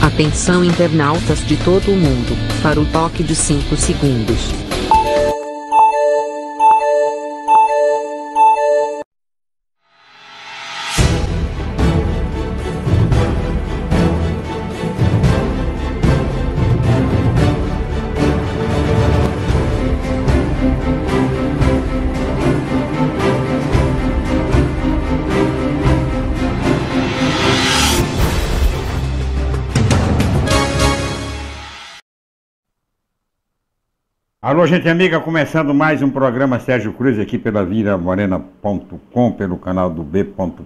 Atenção internautas de todo o mundo, para o toque de 5 segundos. Alô, gente amiga, começando mais um programa Sérgio Cruz aqui pela viramorena.com, pelo canal do b.com.br,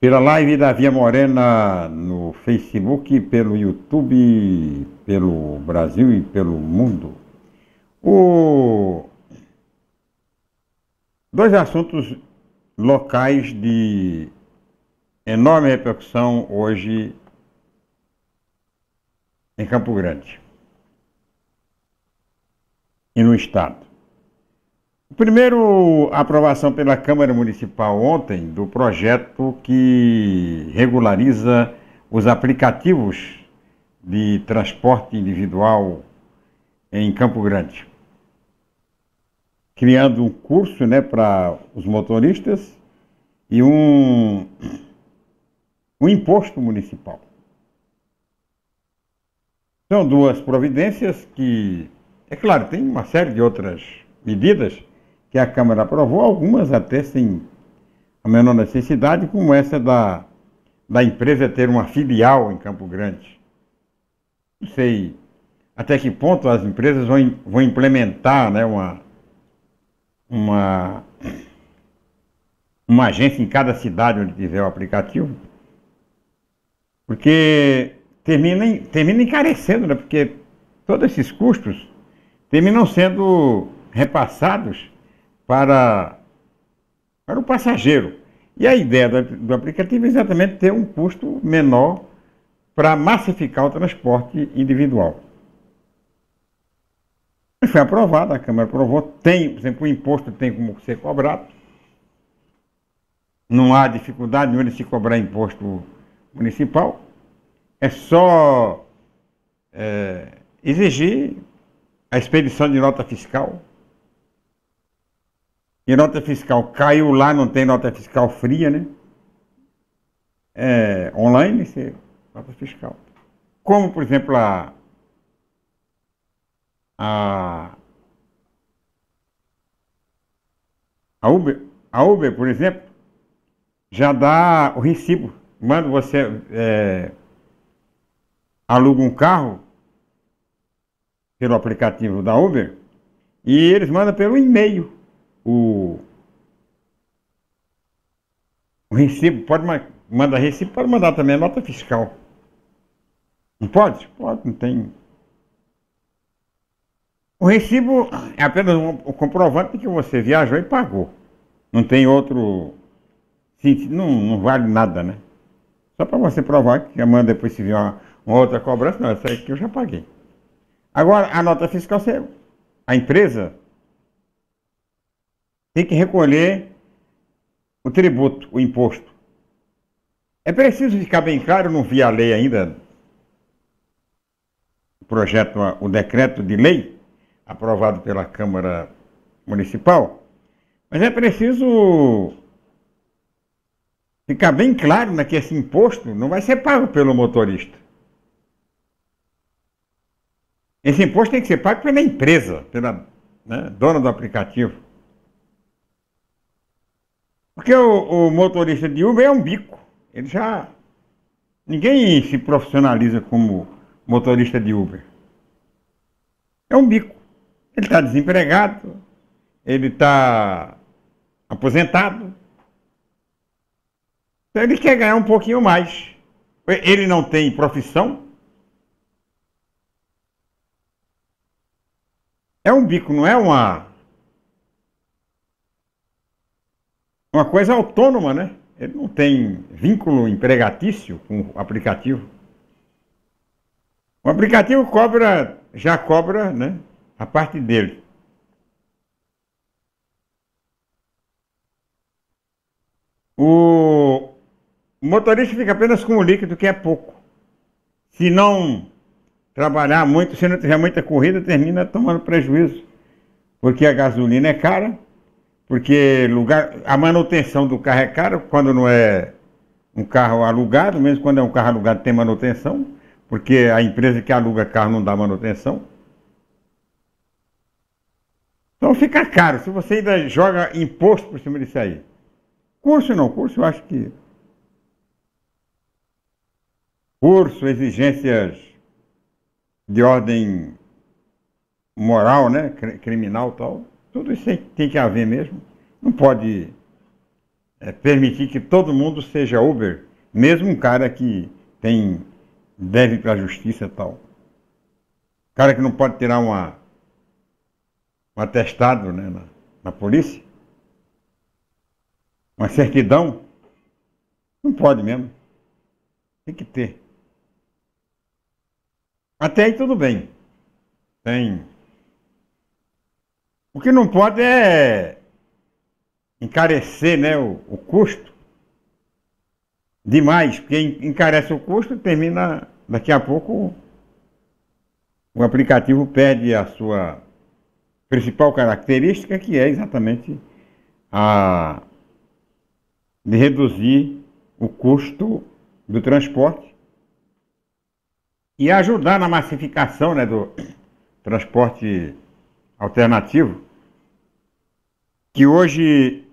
pela live da Via Morena no Facebook, pelo YouTube, pelo Brasil e pelo mundo. O... Dois assuntos locais de enorme repercussão hoje em Campo Grande e no Estado. Primeiro, a aprovação pela Câmara Municipal ontem do projeto que regulariza os aplicativos de transporte individual em Campo Grande, criando um curso né, para os motoristas e um, um imposto municipal. São duas providências que é claro, tem uma série de outras medidas que a Câmara aprovou, algumas até sem a menor necessidade, como essa da, da empresa ter uma filial em Campo Grande. Não sei até que ponto as empresas vão, vão implementar né, uma, uma, uma agência em cada cidade onde tiver o aplicativo, porque termina, termina encarecendo, né? Porque todos esses custos terminam sendo repassados para, para o passageiro. E a ideia do, do aplicativo é exatamente ter um custo menor para massificar o transporte individual. Foi aprovado, a Câmara aprovou, tem, por exemplo, o imposto tem como ser cobrado. Não há dificuldade nenhuma de se cobrar imposto municipal. É só é, exigir a expedição de nota fiscal. E nota fiscal caiu lá, não tem nota fiscal fria, né? É, online, você, nota fiscal. Como, por exemplo, a, a, a Uber, a Uber, por exemplo, já dá o recibo. Manda você é, aluga um carro, pelo aplicativo da Uber e eles mandam pelo e-mail o, o recibo. Pode mandar recibo, pode mandar também a nota fiscal. Não pode? Pode, não tem. O recibo é apenas um, comprovante que você viajou e pagou. Não tem outro. Não, não vale nada, né? Só para você provar que amanhã depois se vier uma, uma outra cobrança, não, essa aqui eu já paguei. Agora, a nota fiscal, a empresa tem que recolher o tributo, o imposto. É preciso ficar bem claro, não vi a lei ainda, o projeto, o decreto de lei aprovado pela Câmara Municipal, mas é preciso ficar bem claro né, que esse imposto não vai ser pago pelo motorista. Esse imposto tem que ser pago pela empresa, pela né, dona do aplicativo. Porque o, o, motorista de Uber é um bico. Ele já. Ninguém se profissionaliza como motorista de Uber. É um bico. Ele está desempregado, ele está aposentado. Então ele quer ganhar um pouquinho mais. Ele não tem profissão, É um bico, não é uma. Uma coisa autônoma, né? Ele não tem vínculo empregatício com o aplicativo. O aplicativo cobra, já cobra, né, a parte dele. O motorista fica apenas com o líquido, que é pouco. Se não trabalhar muito, se não tiver muita corrida, termina tomando prejuízo. Porque a gasolina é cara, porque lugar, a manutenção do carro é cara, quando não é um carro alugado, mesmo quando é um carro alugado tem manutenção, porque a empresa que aluga carro não dá manutenção. Então fica caro, se você ainda joga imposto por cima disso aí. Curso não, curso eu acho que. Curso, exigências de ordem moral, né? Criminal tal. Tudo isso tem que haver mesmo. Não pode é, permitir que todo mundo seja Uber, mesmo um cara que tem deve para a justiça tal. Cara que não pode tirar uma, um atestado né, na, na polícia uma certidão, não pode mesmo. Tem que ter. Até aí tudo bem. Tem. O que não pode é encarecer né, o, o custo demais, porque encarece o custo e termina, daqui a pouco, o aplicativo perde a sua principal característica, que é exatamente a de reduzir o custo do transporte e ajudar na massificação né, do transporte alternativo, que hoje,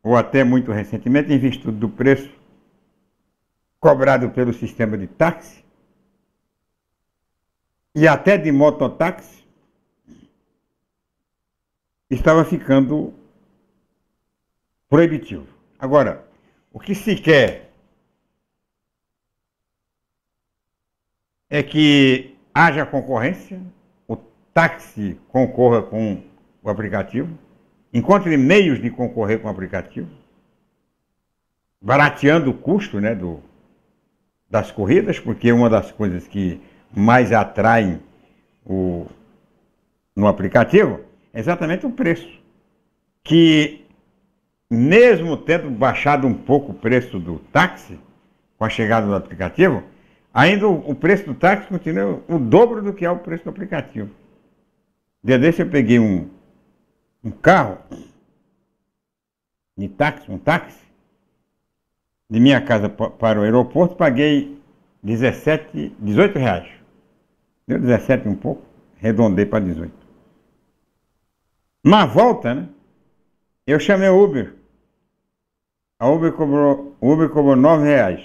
ou até muito recentemente, em virtude do preço cobrado pelo sistema de táxi e até de mototáxi, estava ficando proibitivo. Agora, o que se quer é que haja concorrência, o táxi concorra com o aplicativo, encontre meios de concorrer com o aplicativo, barateando o custo né, do, das corridas, porque uma das coisas que mais atraem o, no aplicativo é exatamente o preço. Que mesmo tendo baixado um pouco o preço do táxi, com a chegada do aplicativo, ainda o, preço do táxi continua o dobro do que é o preço do aplicativo. Dia desse eu peguei um, um carro de táxi, um táxi, de minha casa para o aeroporto, paguei 17, 18 reais. Deu 17 um pouco, redondei para 18. Na volta, né? Eu chamei o Uber. A Uber cobrou, Uber cobrou 9 reais.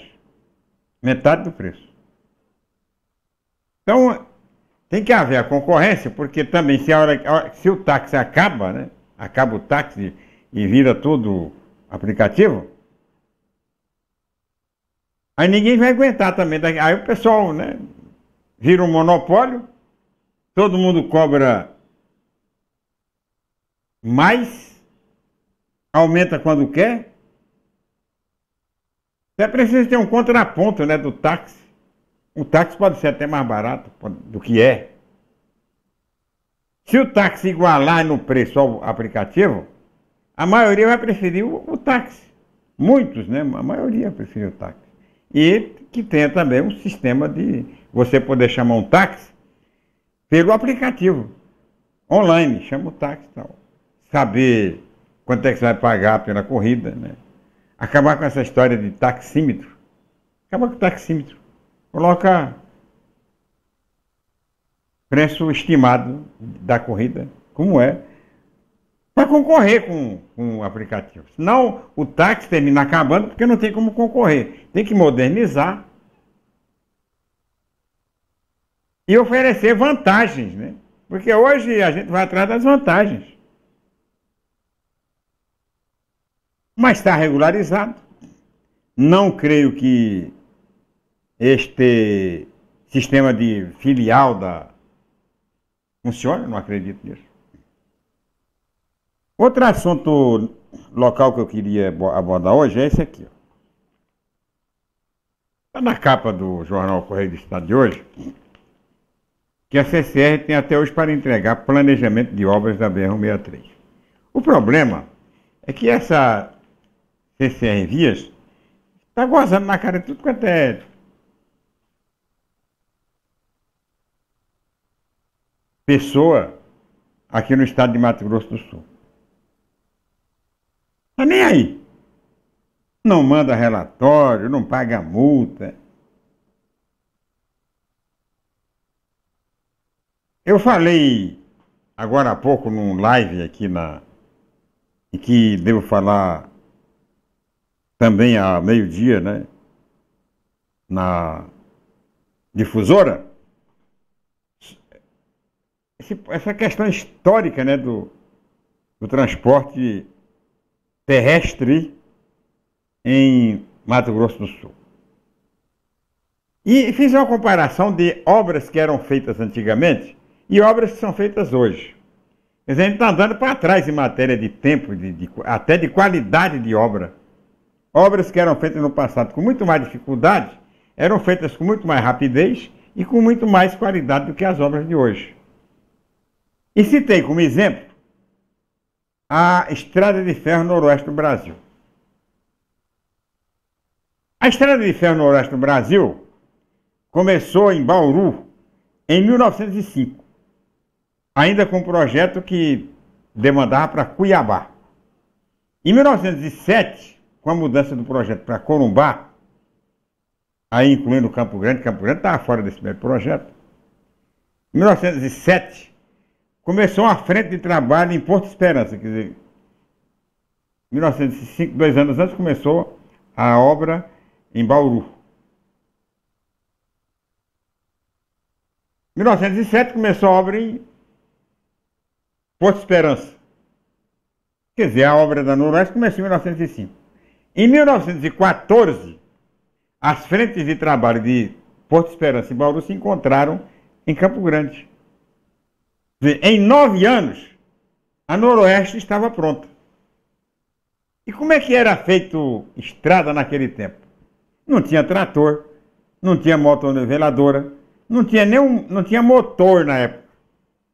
Metade do preço. Então, tem que haver a concorrência, porque também se, a hora, se o táxi acaba, né? Acaba o táxi e vira tudo aplicativo, aí ninguém vai aguentar também. Aí o pessoal, né? Vira um monopólio, todo mundo cobra mais aumenta quando quer. É preciso ter um contraponto né, do táxi. O táxi pode ser até mais barato do que é. Se o táxi igualar no preço ao aplicativo, a maioria vai preferir o, o táxi. Muitos, né? A maioria prefere o táxi. E que tenha também um sistema de você poder chamar um táxi pelo aplicativo. Online, chama o táxi e tal. Saber quanto é que você vai pagar pela corrida, né? Acabar com essa história de taxímetro. Acabar com o taxímetro. Coloca preço estimado da corrida, como é, para concorrer com, com o aplicativo. Senão o táxi termina acabando porque não tem como concorrer. Tem que modernizar e oferecer vantagens, né? Porque hoje a gente vai atrás das vantagens. mas está regularizado. Não creio que este sistema de filial da funcione, não acredito nisso. Outro assunto local que eu queria abordar hoje é esse aqui. Está na capa do jornal Correio do Estado de hoje que a CCR tem até hoje para entregar planejamento de obras da BR-163. O problema é que essa CCR Vias está gozando na cara de tudo quanto é pessoa aqui no estado de Mato Grosso do Sul. Tá nem aí. Não manda relatório, não paga multa. Eu falei agora há pouco num live aqui na. em que devo falar também a meio-dia, né? Na difusora. Esse, essa questão histórica, né? Do, do transporte terrestre em Mato Grosso do Sul. E fiz uma comparação de obras que eram feitas antigamente e obras que são feitas hoje. Quer dizer, a gente está andando para trás em matéria de tempo, de, de, até de qualidade de obra. Obras que eram feitas no passado com muito mais dificuldade, eram feitas com muito mais rapidez e com muito mais qualidade do que as obras de hoje. E citei como exemplo a Estrada de Ferro Noroeste do Brasil. A Estrada de Ferro Noroeste do Brasil começou em Bauru em 1905, ainda com um projeto que demandava para Cuiabá. Em 1907, com a mudança do projeto para Corumbá, aí incluindo Campo Grande, Campo Grande estava fora desse mesmo projeto. Em 1907, começou uma frente de trabalho em Porto Esperança, quer dizer, 1905, dois anos antes, começou a obra em Bauru. 1907 começou a obra em Porto Esperança. Quer dizer, a obra da Noroeste começou em 1905. Em 1914, as frentes de trabalho de Porto Esperança e Bauru se encontraram em Campo Grande. Em nove anos, a Noroeste estava pronta. E como é que era feito estrada naquele tempo? Não tinha trator, não tinha motoniveladora, não tinha nenhum, não tinha motor na época.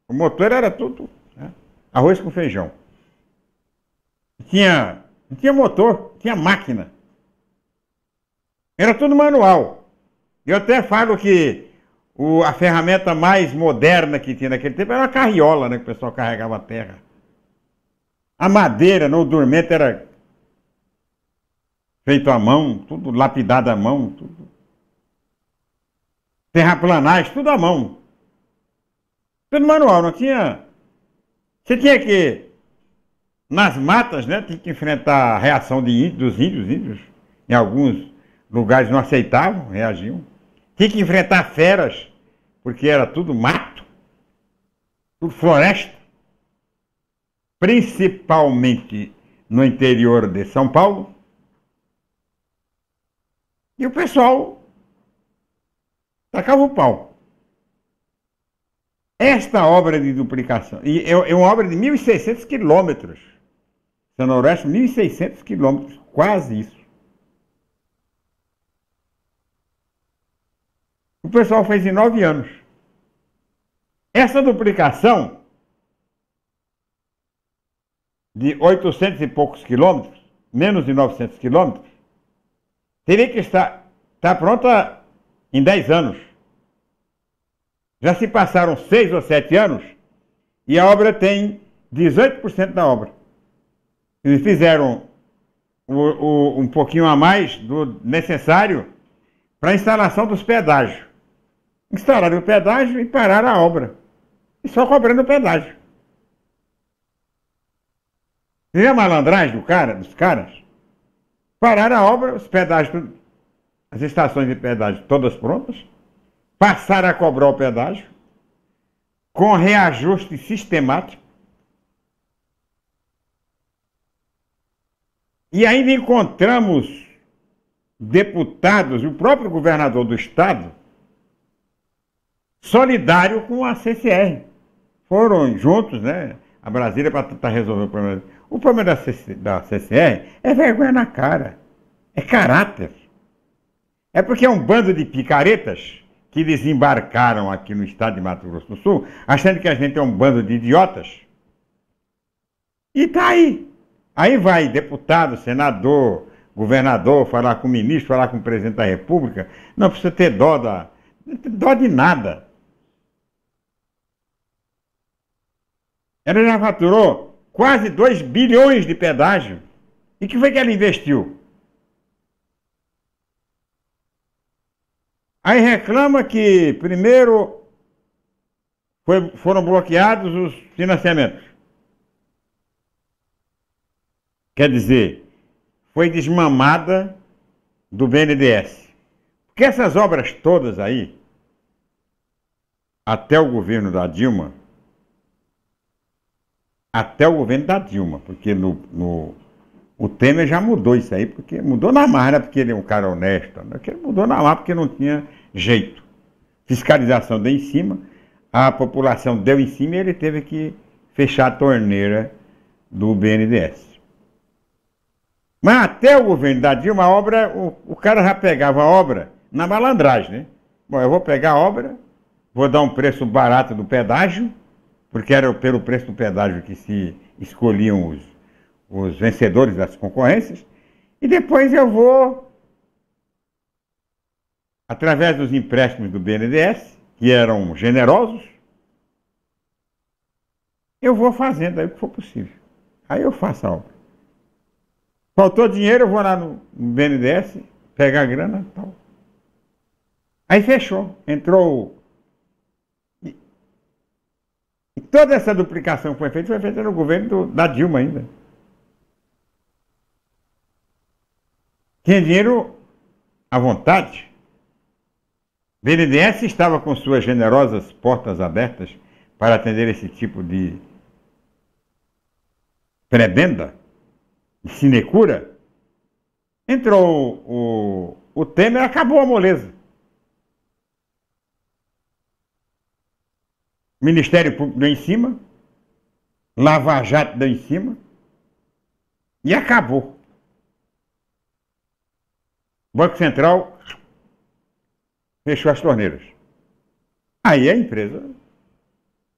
O motor era tudo né? arroz com feijão. Tinha, não tinha motor, tinha máquina. Era tudo manual. Eu até falo que o, a ferramenta mais moderna que tinha naquele tempo era a carriola, né? Que o pessoal carregava a terra. A madeira no dormento era feito à mão, tudo lapidado à mão, tudo. Terraplanagem, tudo à mão. Tudo manual, não tinha. Você tinha que. Nas matas, né? Tinha que enfrentar a reação de índios, dos índios, índios. Em alguns lugares não aceitavam, reagiam. Tinha que enfrentar feras porque era tudo mato, tudo floresta, principalmente no interior de São Paulo. E o pessoal tacava o pau. Esta obra de duplicação, e é, é uma obra de 1.600 quilômetros, São Noroeste, 1.600 quilômetros, quase isso. O pessoal fez em nove anos. Essa duplicação de 800 e poucos quilômetros, menos de 900 quilômetros, teria que estar, estar pronta em 10 anos. Já se passaram 6 ou 7 anos e a obra tem 18% da obra. Eles fizeram o, o, um pouquinho a mais do necessário para a instalação dos pedágios instalaram o pedágio e pararam a obra. E só cobrando o pedágio. E a malandragem do cara, dos caras? Pararam a obra, os pedágios, as estações de pedágio todas prontas, passaram a cobrar o pedágio, com reajuste sistemático, e ainda encontramos deputados o próprio governador do estado solidário com a CCR. Foram juntos, né? A Brasília para tentar resolver o problema. O problema da, CC, da CCR é vergonha na cara. É caráter. É porque é um bando de picaretas que desembarcaram aqui no estado de Mato Grosso do Sul, achando que a gente é um bando de idiotas. E tá aí. Aí vai deputado, senador, governador falar com o ministro, falar com o presidente da República. Não precisa ter dó da. Dó de nada. Ela já faturou quase 2 bilhões de pedágio. E que foi que ela investiu? Aí reclama que, primeiro, foi, foram bloqueados os financiamentos. Quer dizer, foi desmamada do BNDES. Porque essas obras todas aí, até o governo da Dilma, até o governo da Dilma, porque no, no o Temer já mudou isso aí, porque mudou na marra, né? porque ele é um cara honesto, né? ele mudou na marra porque não tinha jeito. Fiscalização deu em cima, a população deu em cima e ele teve que fechar a torneira do BNDES. Mas até o governo da Dilma, a obra, o, o cara já pegava a obra na malandragem, né? Bom, eu vou pegar a obra, vou dar um preço barato do pedágio, porque era pelo preço do pedágio que se escolhiam os, os vencedores das concorrências, e depois eu vou, através dos empréstimos do BNDES, que eram generosos, eu vou fazendo aí o que for possível. Aí eu faço a obra. Faltou dinheiro, eu vou lá no BNDES, pegar a grana e tal. Aí fechou. Entrou. E toda essa duplicação que foi feita foi feita no governo do, da Dilma ainda. Tinha dinheiro à vontade. BNDES estava com suas generosas portas abertas para atender esse tipo de prebenda, de sinecura. Entrou o, o Temer, acabou a moleza. Ministério Público deu em cima, Lava Jato deu em cima, e acabou. Banco Central fechou as torneiras. Aí a empresa.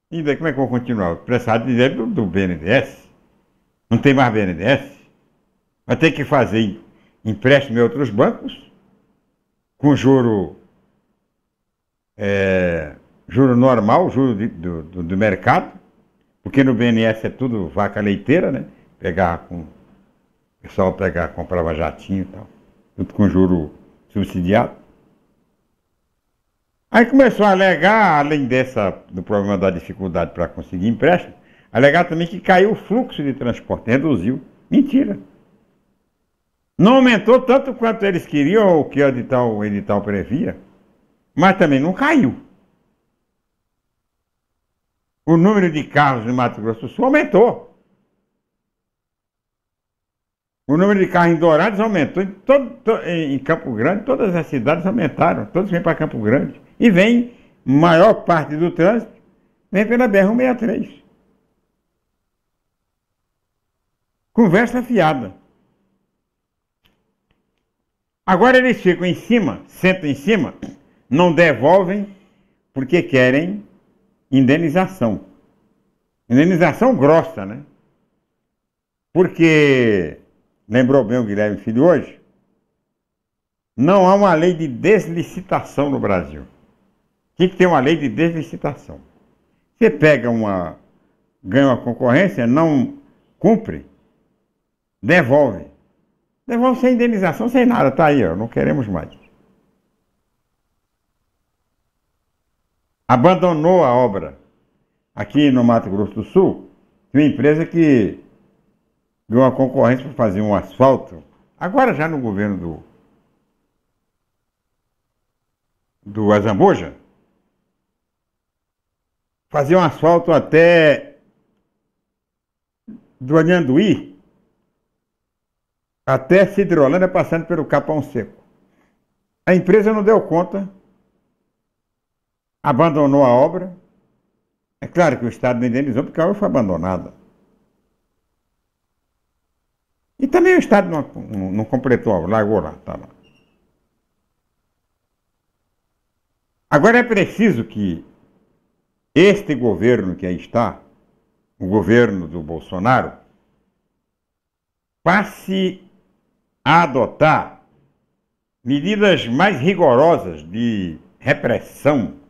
E daí como é que eu vou continuar? Prestar dinheiro do, do BNDES. Não tem mais BNDES. Vai ter que fazer empréstimo em outros bancos, com juro, é, juro normal, juro de, do, do, do, mercado, porque no BNS é tudo vaca leiteira, né? Pegar com. O pessoal pegar, comprava jatinho e tal tudo com juro subsidiado. Aí começou a alegar, além dessa, do problema da dificuldade para conseguir empréstimo, alegar também que caiu o fluxo de transporte, reduziu. Mentira. Não aumentou tanto quanto eles queriam, ou que o edital, o edital previa, mas também não caiu. O número de carros no Mato Grosso do Sul aumentou. O número de carros em Dourados aumentou. Em, todo, em Campo Grande, todas as cidades aumentaram. Todos vêm para Campo Grande. E vem, maior parte do trânsito, vem pela BR-163. Conversa fiada. Agora eles ficam em cima, sentam em cima, não devolvem porque querem indenização. Indenização grossa, né? Porque lembrou bem o Guilherme Filho hoje, não há uma lei de deslicitação no Brasil. Tem que ter uma lei de deslicitação. Você pega uma, ganha uma concorrência, não cumpre, devolve. Devolve sem indenização, sem nada, tá aí, ó, não queremos mais. Abandonou a obra. Aqui no Mato Grosso do Sul, uma empresa que de uma concorrência para fazer um asfalto, agora já no governo do, do Azambuja, fazer um asfalto até do Anhanduí até Cidrolândia, passando pelo Capão Seco. A empresa não deu conta, abandonou a obra. É claro que o Estado não indenizou porque a obra foi abandonada. E também o Estado não, não, não completou, largou lá, tá lá. Agora é preciso que este governo que aí está, o governo do Bolsonaro, passe a adotar medidas mais rigorosas de repressão a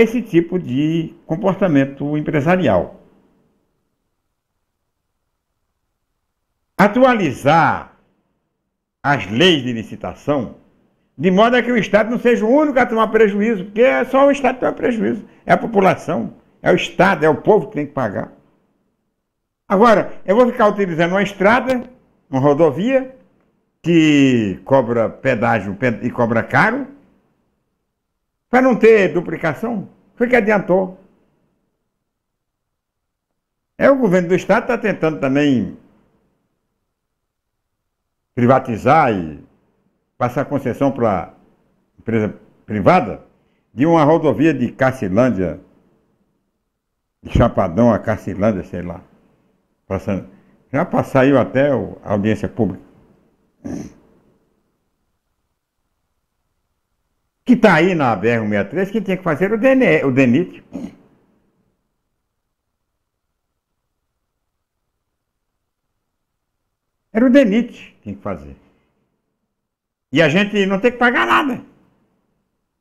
esse tipo de comportamento empresarial. Atualizar as leis de licitação de modo a que o Estado não seja o único a tomar prejuízo, porque é só o Estado que toma prejuízo. É a população, é o Estado, é o povo que tem que pagar. Agora, eu vou ficar utilizando uma estrada, uma rodovia, que cobra pedágio e cobra caro, para não ter duplicação. Foi que adiantou. É o governo do Estado está tentando também privatizar e passar concessão para empresa privada de uma rodovia de Cacilândia, de Chapadão a Cacilândia, sei lá. Passando. Já saiu até a audiência pública. Que está aí na BR-163, quem tinha que fazer o, o DENIT. Era o DENIT que tinha que fazer. E a gente não tem que pagar nada.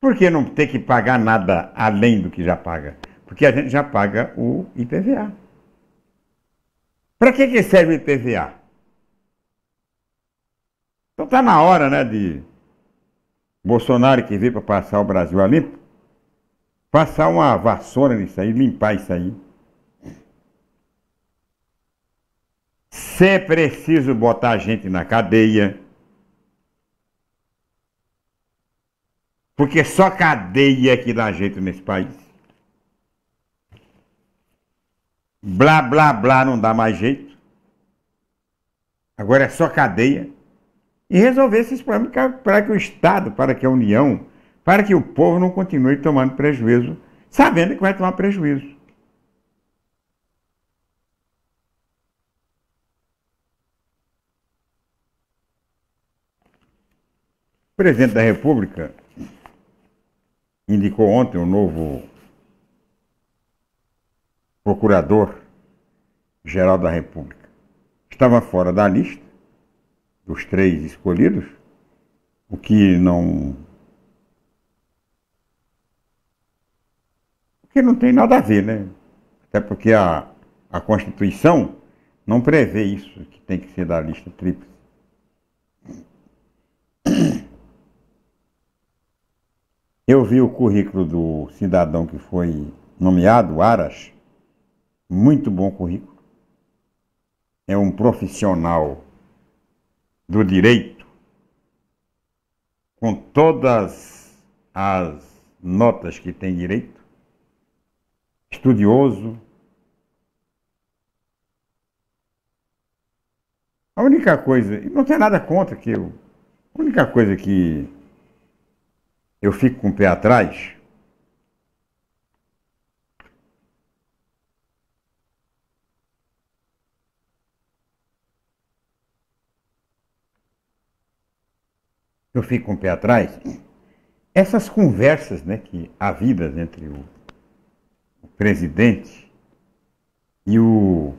Por que não tem que pagar nada além do que já paga? Porque a gente já paga o IPVA. Para que, que serve o IPVA? Então está na hora, né, de Bolsonaro que veio para passar o Brasil a limpo, passar uma vassoura nisso aí, limpar isso aí. Se é preciso botar a gente na cadeia, Porque só cadeia que dá jeito nesse país. Blá, blá, blá não dá mais jeito. Agora é só cadeia. E resolver esses problemas para que o Estado, para que a União, para que o povo não continue tomando prejuízo, sabendo que vai tomar prejuízo. O presidente da República indicou ontem o novo procurador-geral da República. Estava fora da lista dos três escolhidos, o que não. O que não tem nada a ver, né? Até porque a, a Constituição não prevê isso, que tem que ser da lista tríplice. Eu vi o currículo do cidadão que foi nomeado, Aras, muito bom currículo. É um profissional do direito, com todas as notas que tem direito, estudioso. A única coisa, não tem nada contra que eu, a única coisa que eu fico com o pé atrás. Eu fico com o pé atrás. Essas conversas né, que há vida entre o, o presidente e o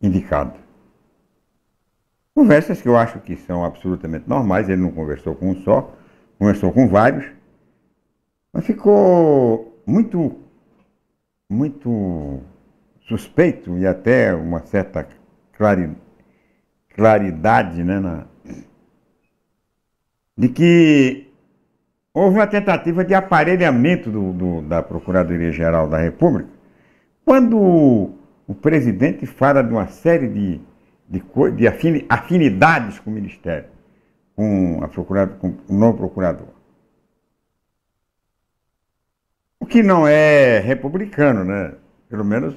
indicado. Conversas que eu acho que são absolutamente normais, ele não conversou com um só, conversou com vários, mas ficou muito, muito suspeito e até uma certa claridade né, na, de que houve uma tentativa de aparelhamento do, do, da Procuradoria-Geral da República, quando o, presidente fala de uma série de, de, de afinidades com o Ministério com, a procurado, com o novo procurador. O que não é republicano, né? Pelo menos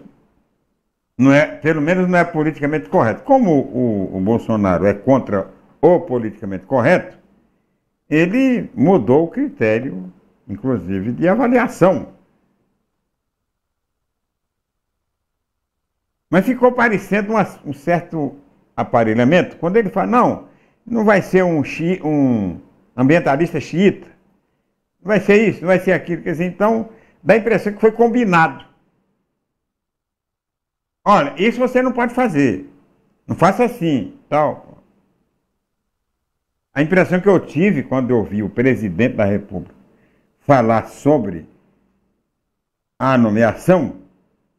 não é, pelo menos não é politicamente correto. Como o, o Bolsonaro é contra o politicamente correto, ele mudou o critério, inclusive, de avaliação. Mas ficou parecendo uma, um certo aparelhamento quando ele fala, não, não vai ser um, xi, um ambientalista xiita, não vai ser isso, não vai ser aquilo. Quer dizer, então, dá a impressão que foi combinado. Olha, isso você não pode fazer. Não faça assim, tal. A impressão que eu tive quando eu vi o presidente da República falar sobre a nomeação,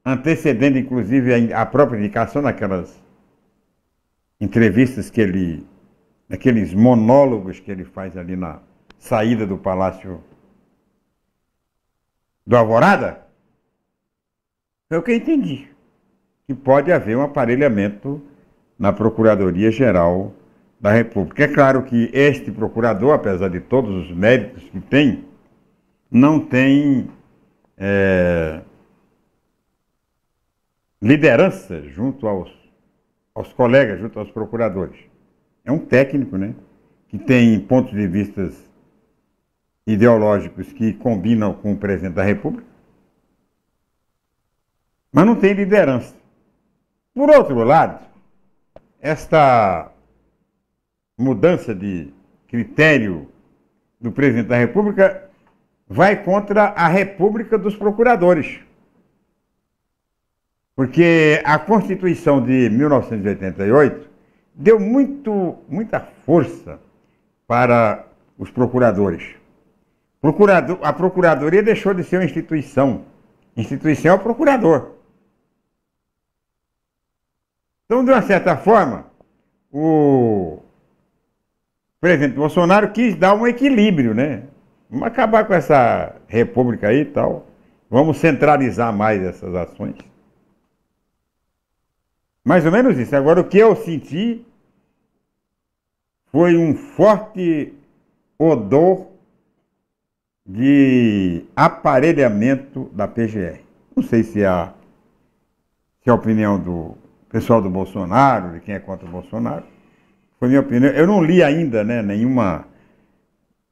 antecedendo inclusive a própria indicação naquelas entrevistas que ele, naqueles monólogos que ele faz ali na saída do Palácio do Alvorada, foi o que eu entendi. Que pode haver um aparelhamento na Procuradoria-Geral da República. É claro que este procurador, apesar de todos os méritos que tem, não tem é, liderança junto aos, aos colegas, junto aos procuradores. É um técnico, né? Que tem pontos de vistas ideológicos que combinam com o presidente da República, mas não tem liderança. Por outro lado, esta mudança de critério do presidente da República vai contra a República dos Procuradores. Porque a Constituição de 1988 deu muito, muita força para os procuradores. Procurador, a Procuradoria deixou de ser uma instituição. Instituição é o procurador. Então, de uma certa forma, o presidente Bolsonaro quis dar um equilíbrio, né? Vamos acabar com essa república aí e tal. Vamos centralizar mais essas ações. Mais ou menos isso. Agora, o que eu senti foi um forte odor de aparelhamento da PGR. Não sei se é a, se é a opinião do pessoal do Bolsonaro, de quem é contra o Bolsonaro. Foi minha opinião. Eu não li ainda né, nenhuma.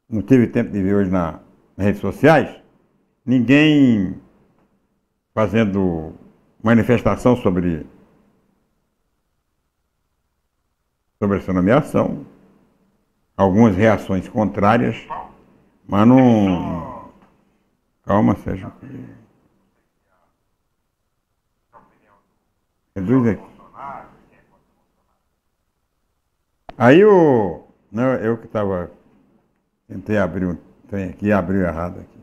Não tive tempo de ver hoje na, nas redes sociais. Ninguém fazendo manifestação sobre, sobre essa nomeação. Algumas reações contrárias, mas não. Calma, Sérgio. Reduz aqui. Aí o. Não, eu que estava. Tentei abrir um trem aqui, abriu errado aqui.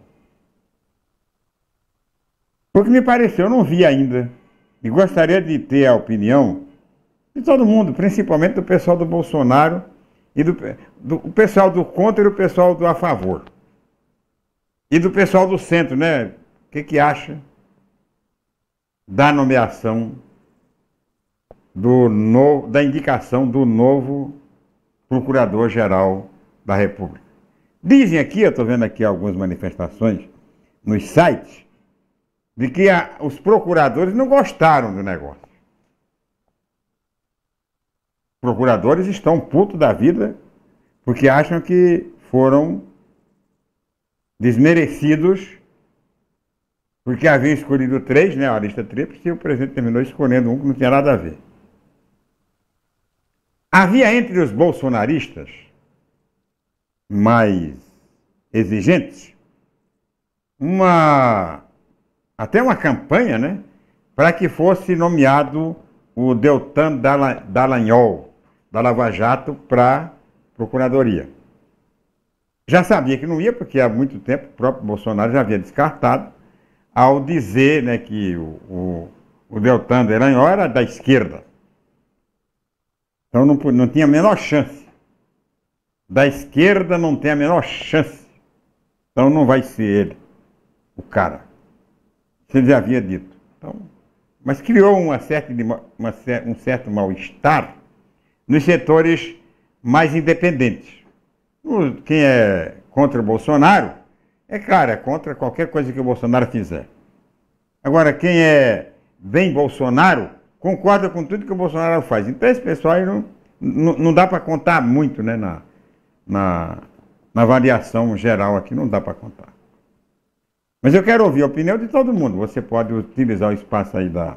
Porque me pareceu, eu não vi ainda. E gostaria de ter a opinião de todo mundo, principalmente do pessoal do Bolsonaro e do, do pessoal do contra e do pessoal do a favor. E do pessoal do centro, né? O que, que acha da nomeação do no, da indicação do novo Procurador-Geral da República. Dizem aqui, eu estou vendo aqui algumas manifestações nos sites, de que a, os procuradores não gostaram do negócio. Procuradores estão putos da vida porque acham que foram desmerecidos porque haviam escolhido três, né, a lista tríplice, e o presidente terminou escolhendo um que não tinha nada a ver. Havia entre os bolsonaristas mais exigentes uma até uma campanha, né, para que fosse nomeado o Deltan Dallagnol da Lava Jato para procuradoria. Já sabia que não ia, porque há muito tempo o próprio Bolsonaro já havia descartado, ao dizer né, que o, o, o Deltan Dallagnol era da esquerda. Então não, não tinha a menor chance. Da esquerda não tem a menor chance. Então não vai ser ele, o cara. Ele já havia dito. Então, mas criou uma certa, uma, um certo mal-estar nos setores mais independentes. Quem é contra o Bolsonaro, é claro, é contra qualquer coisa que o Bolsonaro fizer. Agora, quem é bem Bolsonaro, concorda com tudo que o Bolsonaro faz. Então esse pessoal não, não, não dá para contar muito né, na, na, na variação geral aqui, não dá para contar. Mas eu quero ouvir a opinião de todo mundo. Você pode utilizar o espaço aí da,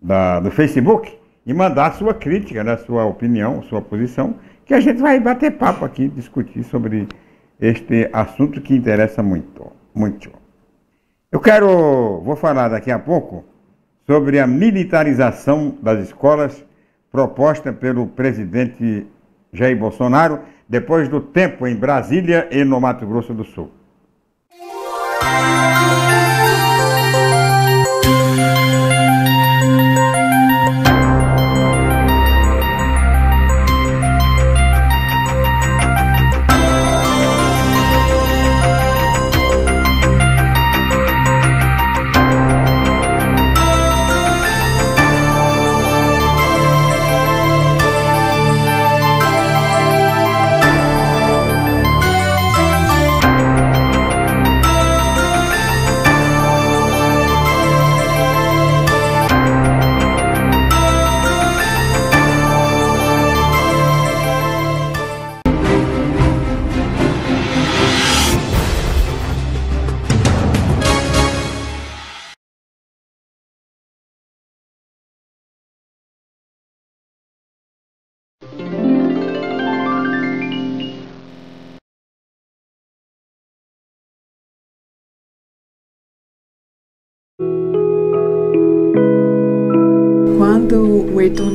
da, do Facebook e mandar a sua crítica, né, a sua opinião, a sua posição, que a gente vai bater papo aqui, discutir sobre este assunto que interessa muito, muito. Eu quero, vou falar daqui a pouco sobre a militarização das escolas proposta pelo presidente Jair Bolsonaro depois do tempo em Brasília e no Mato Grosso do Sul.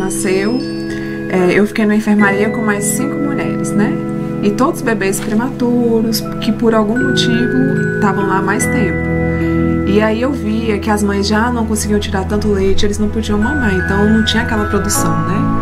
Nasceu, é, eu fiquei na enfermaria com mais cinco mulheres, né? E todos bebês prematuros, que por algum motivo estavam lá mais tempo. E aí eu via que as mães já não conseguiam tirar tanto leite, eles não podiam mamar, então não tinha aquela produção, né?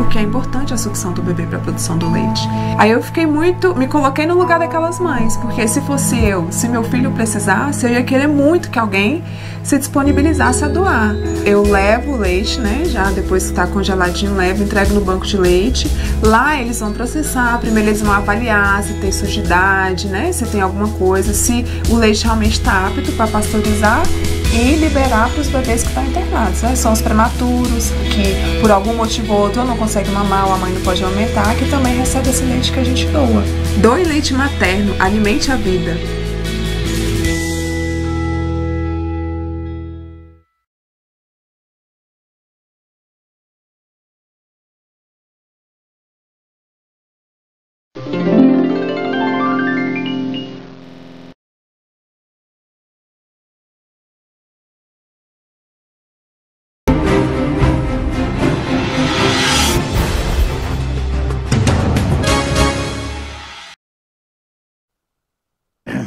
Porque é importante a sucção do bebê para a produção do leite. Aí eu fiquei muito, me coloquei no lugar daquelas mães, porque se fosse eu, se meu filho precisasse, eu ia querer muito que alguém se disponibilizasse a doar. Eu levo o leite, né? Já depois que está congeladinho, levo, entrego no banco de leite. Lá eles vão processar, primeiro eles vão avaliar se tem sujidade, né? Se tem alguma coisa, se o leite realmente está apto para pasteurizar e liberar para os bebês que estão internados. Né? São os prematuros, que por algum motivo ou outro não conseguem mamar ou a mãe não pode aumentar, que também recebe esse leite que a gente doa. Doe leite materno, alimente a vida.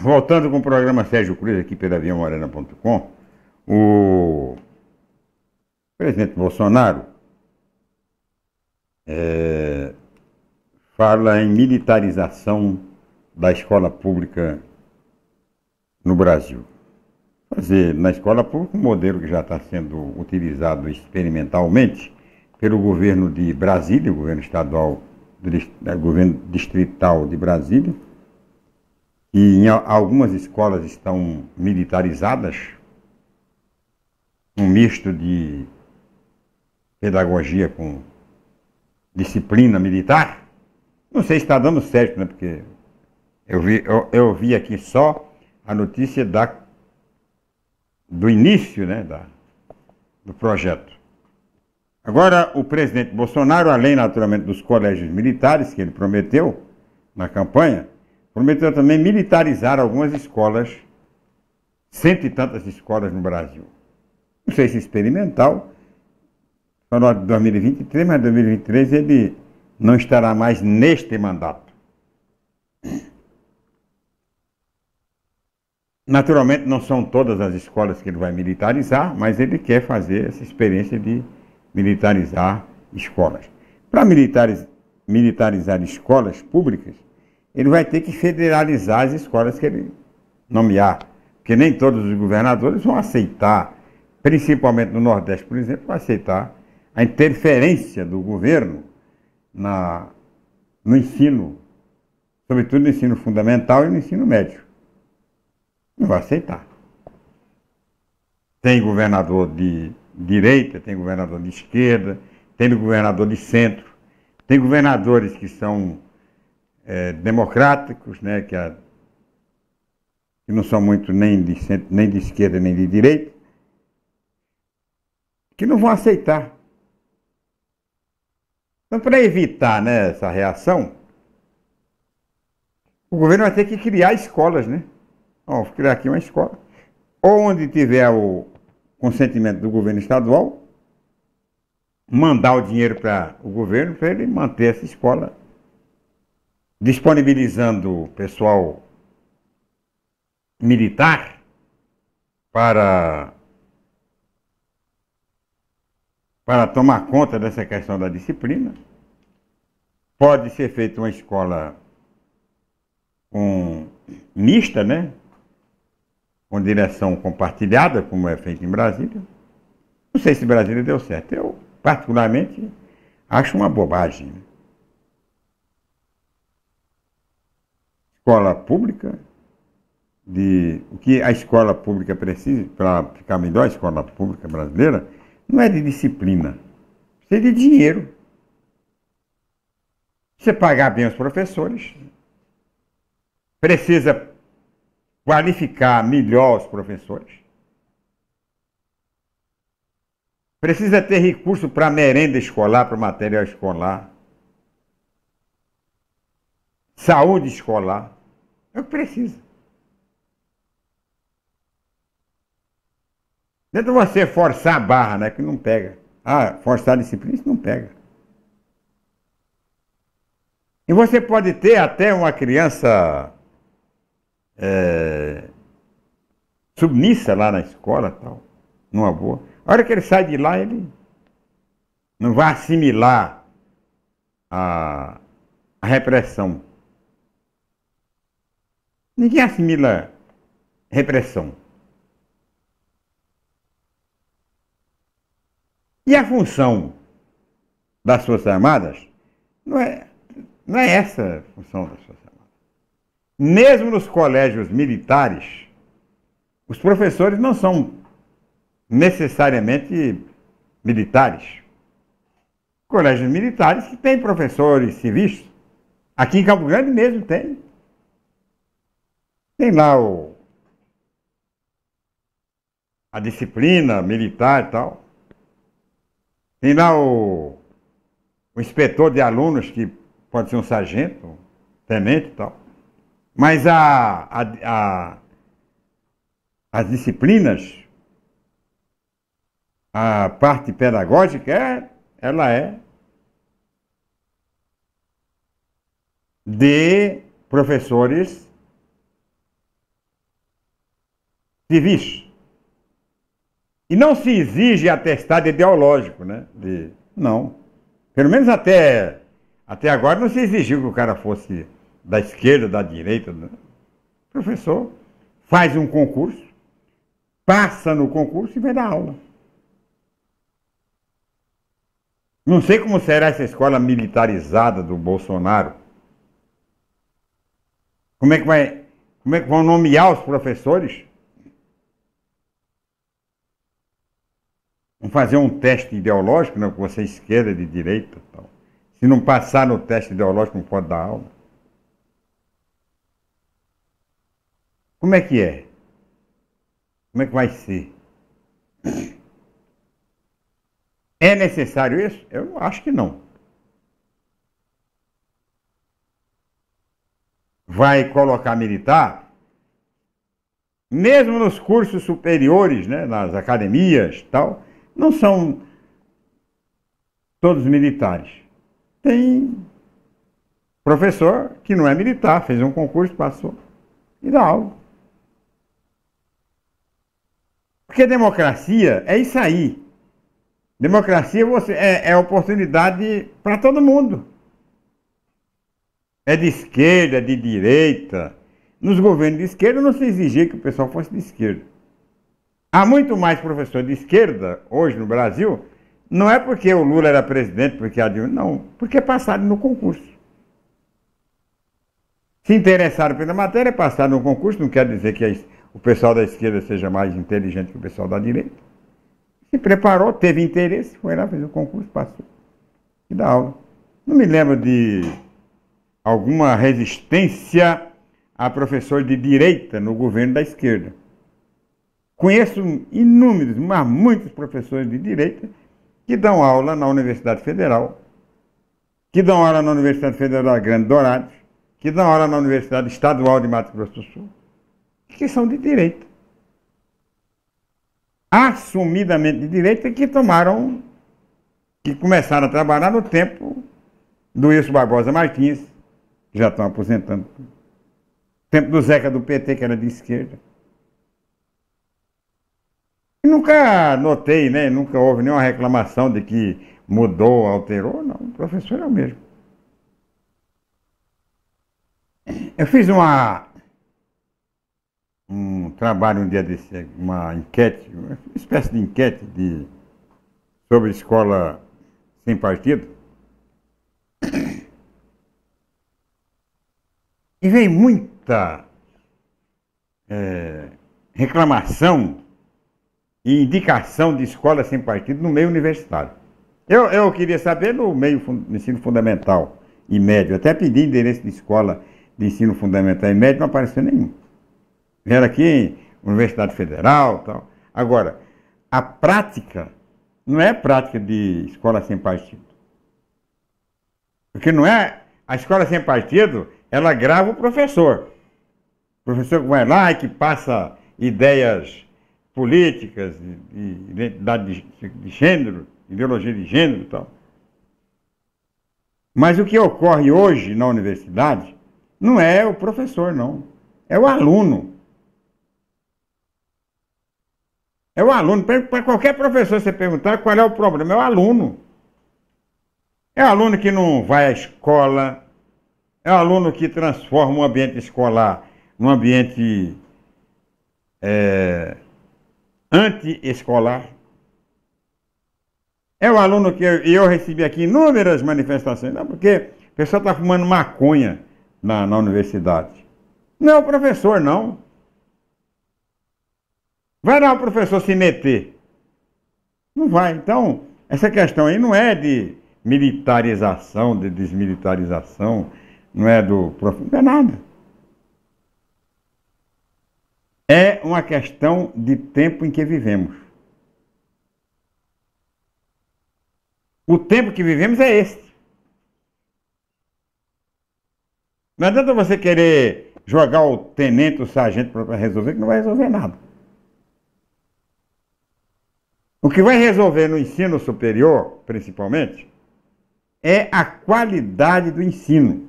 Voltando com o programa Sérgio Cruz aqui pela viamorena.com, o presidente Bolsonaro é, fala em militarização da escola pública no Brasil. Fazer na escola pública um modelo que já está sendo utilizado experimentalmente pelo governo de Brasília, o governo estadual, governo distrital de Brasília, e em algumas escolas estão militarizadas, um misto de pedagogia com disciplina militar. Não sei se está dando certo, né? Porque eu vi, eu, eu vi aqui só a notícia da, do início né, da, do projeto. Agora, o presidente Bolsonaro, além naturalmente dos colégios militares que ele prometeu na campanha, Prometeu também militarizar algumas escolas, cento e tantas escolas no Brasil. Não sei se experimental, falou de 2023, mas 2023 ele não estará mais neste mandato. Naturalmente, não são todas as escolas que ele vai militarizar, mas ele quer fazer essa experiência de militarizar escolas. Para militarizar escolas públicas, ele vai ter que federalizar as escolas que ele nomear. Porque nem todos os governadores vão aceitar, principalmente no Nordeste, por exemplo, aceitar a interferência do governo na, no ensino, sobretudo no ensino fundamental e no ensino médio. Não vai aceitar. Tem governador de direita, tem governador de esquerda, tem governador de centro, tem governadores que são é, democráticos, né, que, a, que, não são muito nem de, centro, nem de esquerda nem de direita, que não vão aceitar. Então, para evitar né, essa reação, o governo vai ter que criar escolas, né? Ó, vou criar aqui uma escola. Ou onde tiver o consentimento do governo estadual, mandar o dinheiro para o governo para ele manter essa escola, disponibilizando pessoal militar para para tomar conta dessa questão da disciplina. Pode ser feita uma escola com, mista, né? Com direção compartilhada, como é feito em Brasília. Não sei se Brasília deu certo. Eu, particularmente, acho uma bobagem. Escola pública, de o que a escola pública precisa para ficar melhor, a escola pública brasileira, não é de disciplina, precisa de dinheiro. Você pagar bem os professores, precisa qualificar melhor os professores, precisa ter recurso para merenda escolar, para material escolar, saúde escolar, é o que precisa. Dentro de você forçar a barra, né? Que não pega. Ah, forçar a disciplina, isso não pega. E você pode ter até uma criança é, submissa lá na escola tal, numa boa. A hora que ele sai de lá, ele não vai assimilar a, a repressão. Ninguém assimila repressão. E a função das Forças Armadas não é, não é essa a função das Forças Armadas. Mesmo nos colégios militares, os professores não são necessariamente militares. Colégios militares que têm professores civis. Aqui em Campo Grande mesmo tem. Tem lá o, a disciplina militar e tal. Tem lá o, o inspetor de alunos, que pode ser um sargento, tenente e tal. Mas a, a, a, as disciplinas, a parte pedagógica, é, ela é de professores civis. E não se exige atestado ideológico, né? De, não. Pelo menos até, até agora não se exigiu que o cara fosse da esquerda, da direita. Né? O professor faz um concurso, passa no concurso e vai dar aula. Não sei como será essa escola militarizada do Bolsonaro. Como é que vai, como é que vão nomear os professores? Vamos fazer um teste ideológico, não, que você é esquerda, de direita. Tal. Se não passar no teste ideológico, não pode dar aula. Como é que é? Como é que vai ser? É necessário isso? Eu acho que não. Vai colocar militar? Mesmo nos cursos superiores, né, nas academias tal, não são todos militares. Tem professor que não é militar, fez um concurso, passou e dá aula. Porque democracia é isso aí. Democracia você, é, é oportunidade para todo mundo. É de esquerda, de direita. Nos governos de esquerda não se exigia que o pessoal fosse de esquerda. Há muito mais professor de esquerda hoje no Brasil, não é porque o Lula era presidente, porque a Dilma, não, porque passaram no concurso. Se interessaram pela matéria, passaram no concurso, não quer dizer que o pessoal da esquerda seja mais inteligente que o pessoal da direita. Se preparou, teve interesse, foi lá, fez o concurso, passou. E dá aula. Não me lembro de alguma resistência a professor de direita no governo da esquerda. Conheço inúmeros, mas muitos professores de direita que dão aula na Universidade Federal, que dão aula na Universidade Federal Grande Dourados, que dão aula na Universidade Estadual de Mato Grosso do Sul, que são de direito. Assumidamente de direito que tomaram, que começaram a trabalhar no tempo do Wilson Barbosa Martins, que já estão aposentando. Tempo do Zeca do PT, que era de esquerda. Nunca notei, né? Nunca houve nenhuma reclamação de que mudou, alterou. Não, o professor é o mesmo. Eu fiz uma um trabalho um dia desse, uma enquete, uma espécie de enquete de, sobre escola sem partido. E veio muita é, reclamação e indicação de escola sem partido no meio universitário. Eu, eu queria saber no meio no ensino fundamental e médio. Até pedi endereço de escola de ensino fundamental e médio, não apareceu nenhum. Vieram aqui, Universidade Federal tal. Agora, a prática não é prática de escola sem partido. Porque não é. A escola sem partido, ela grava o professor. O professor vai lá e que passa ideias políticas, de identidade de, de gênero, ideologia de gênero e tal. Mas o que ocorre hoje na universidade não é o professor, não. É o aluno. É o aluno. Para qualquer professor você perguntar qual é o problema, é o aluno. É o aluno que não vai à escola, é o aluno que transforma o ambiente escolar num ambiente é, anti-escolar. É o aluno que eu, eu recebi aqui inúmeras manifestações, não, porque o pessoal está fumando maconha na, na universidade. Não é o professor, não. Vai lá o professor se meter. Não vai. Então, essa questão aí não é de militarização, de desmilitarização, não é do não é nada. É uma questão de tempo em que vivemos. O tempo que vivemos é esse. Não adianta você querer jogar o tenente, o sargento para resolver, que não vai resolver nada. O que vai resolver no ensino superior, principalmente, é a qualidade do ensino.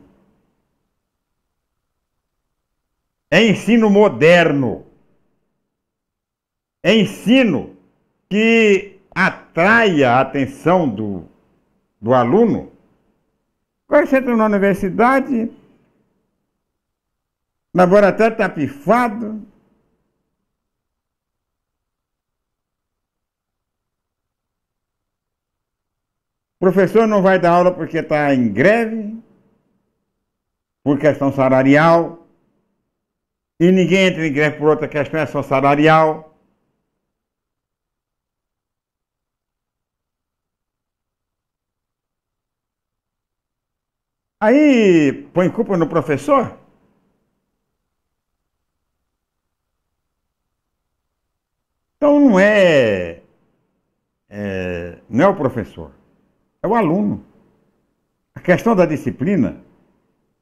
É ensino moderno. É ensino que atraia a atenção do, do aluno. Agora você entra na universidade, laboratório está pifado, O professor não vai dar aula porque está em greve, por questão salarial. E ninguém entra em greve por outra questão, é só salarial. Aí põe culpa no professor? Então não é, é, não é o professor, é o aluno. A questão da disciplina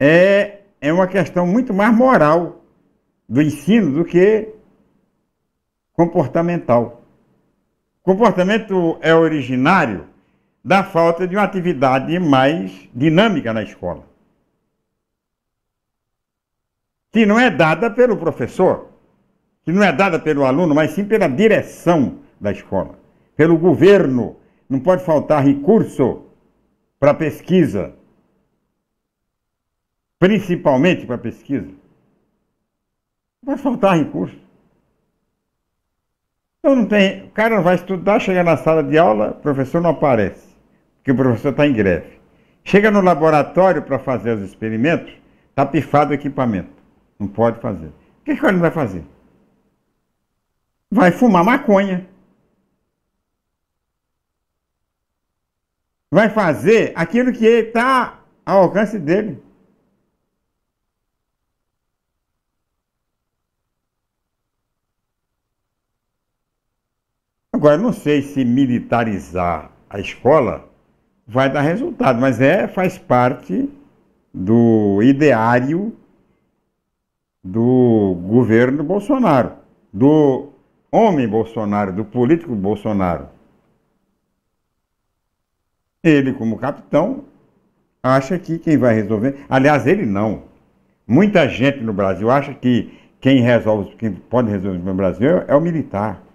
é, é uma questão muito mais moral do ensino do que comportamental. Comportamento é originário da falta de uma atividade mais dinâmica na escola. Que não é dada pelo professor, que não é dada pelo aluno, mas sim pela direção da escola, pelo governo. Não pode faltar recurso para pesquisa, principalmente para pesquisa. Vai faltar recurso. Então não tem. O cara vai estudar, chega na sala de aula, o professor não aparece, porque o professor está em greve. Chega no laboratório para fazer os experimentos, está pifado o equipamento. Não pode fazer. O que, que ele vai fazer? Vai fumar maconha. Vai fazer aquilo que está ao alcance dele. Agora, não sei se militarizar a escola vai dar resultado, mas é, faz parte do ideário do governo Bolsonaro, do homem Bolsonaro, do político Bolsonaro. Ele, como capitão, acha que quem vai resolver. Aliás, ele não. Muita gente no Brasil acha que quem resolve, quem pode resolver no Brasil é o militar.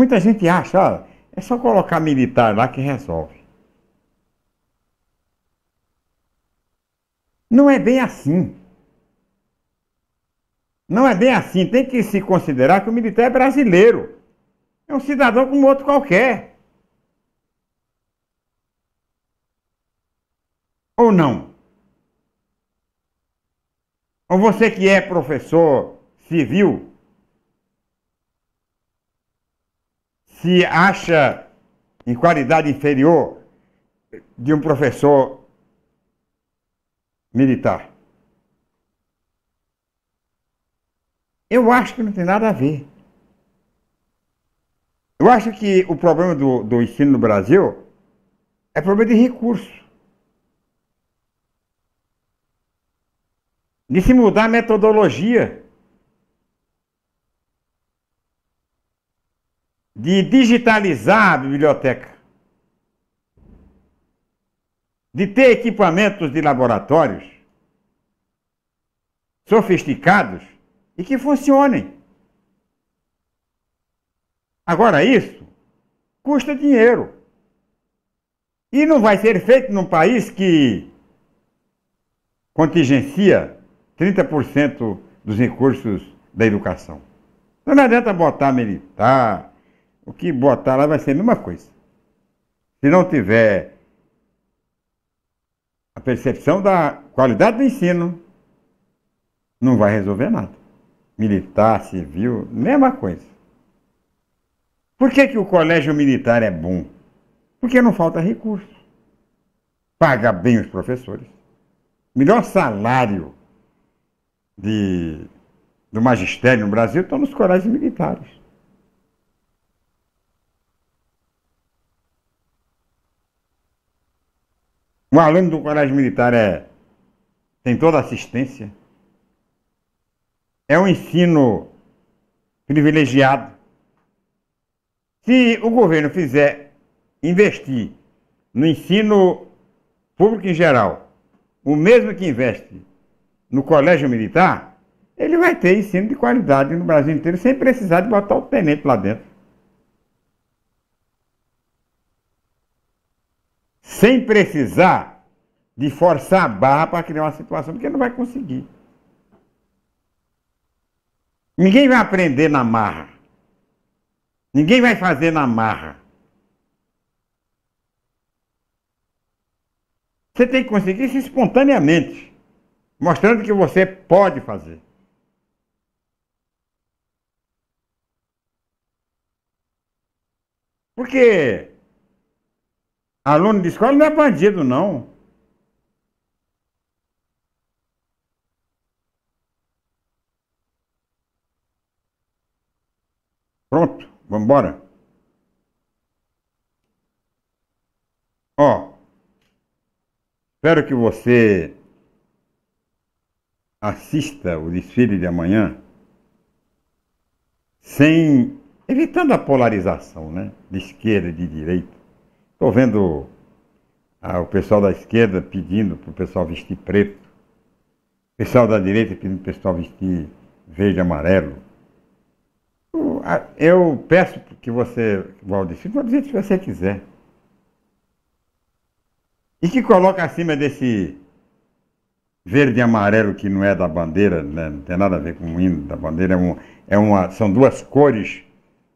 Muita gente acha, ó, é só colocar militar lá que resolve. Não é bem assim. Não é bem assim. Tem que se considerar que o militar é brasileiro. É um cidadão como outro qualquer. Ou não? Ou você que é professor civil, se acha em qualidade inferior de um professor militar? Eu acho que não tem nada a ver. Eu acho que o problema do, do ensino no Brasil é problema de recurso. De se mudar a metodologia. De digitalizar a biblioteca. De ter equipamentos de laboratórios sofisticados e que funcionem. Agora, isso custa dinheiro. E não vai ser feito num país que contingencia 30% dos recursos da educação. Não adianta botar militar, o que botar lá vai ser a mesma coisa. Se não tiver a percepção da qualidade do ensino, não vai resolver nada. Militar, civil, mesma coisa. Por que, que o colégio militar é bom? Porque não falta recurso. Paga bem os professores. Melhor salário de, do magistério no Brasil estão nos colégios militares. Um aluno do colégio militar é, tem toda assistência. É um ensino privilegiado. Se o governo fizer investir no ensino público em geral, o mesmo que investe no colégio militar, ele vai ter ensino de qualidade no Brasil inteiro, sem precisar de botar o tenente lá dentro. Sem precisar de forçar a barra para criar uma situação, porque não vai conseguir. Ninguém vai aprender na marra. Ninguém vai fazer na marra. Você tem que conseguir isso espontaneamente, mostrando que você pode fazer. Porque aluno de escola não é bandido, não. Pronto. Vamos embora? Ó, espero que você assista o desfile de amanhã sem evitando a polarização, né? De esquerda e de direita. Estou vendo ah, o pessoal da esquerda pedindo para o pessoal vestir preto, o pessoal da direita pedindo para o pessoal vestir verde e amarelo. Eu peço que você, Valdecir, pode dizer se você quiser. E que coloca acima desse verde e amarelo que não é da bandeira, né? não tem nada a ver com o hino da bandeira, é, é uma, são duas cores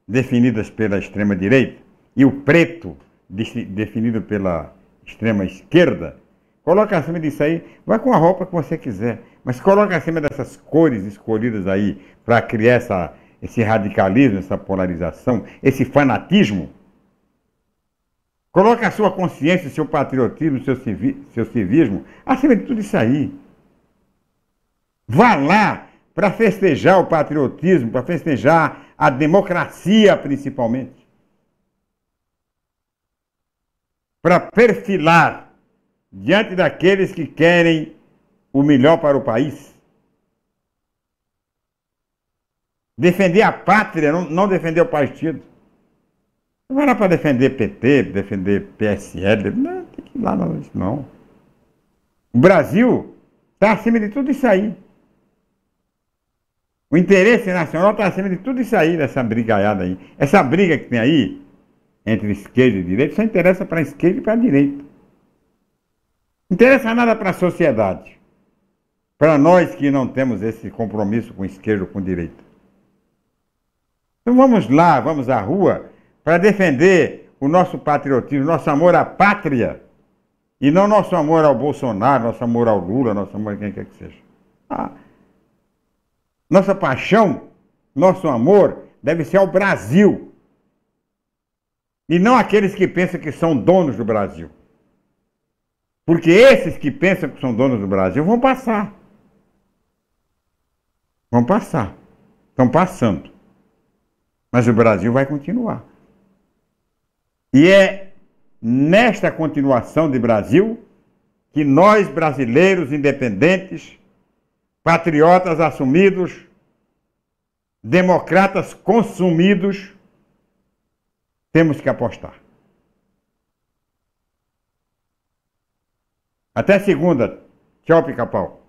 definidas pela extrema direita e o preto definido pela extrema esquerda. Coloca acima disso aí, vai com a roupa que você quiser, mas coloca acima dessas cores escolhidas aí para criar essa esse radicalismo, essa polarização, esse fanatismo. Coloque a sua consciência, seu patriotismo, seu, civi seu civismo acima de tudo isso aí. Vá lá para festejar o patriotismo, para festejar a democracia, principalmente. Para perfilar diante daqueles que querem o melhor para o país. Defender a pátria, não, não defender o partido. Não era para defender PT, defender PSL, não, tem que ir lá não, não. O Brasil está acima de tudo isso aí. O interesse nacional está acima de tudo isso aí, dessa brigaiada aí. Essa briga que tem aí, entre esquerda e direita, só interessa para a esquerda e para a direita. Não interessa nada para a sociedade. Para nós que não temos esse compromisso com esquerda ou com direita. Então vamos lá, vamos à rua para defender o nosso patriotismo, nosso amor à pátria. E não nosso amor ao Bolsonaro, nosso amor ao Lula, nosso amor a quem quer que seja. Ah, nossa paixão, nosso amor deve ser ao Brasil. E não aqueles que pensam que são donos do Brasil. Porque esses que pensam que são donos do Brasil vão passar. Vão passar. Estão passando. Mas o Brasil vai continuar. E é nesta continuação de Brasil que nós, brasileiros independentes, patriotas assumidos, democratas consumidos, temos que apostar. Até segunda. Tchau, pica-pau.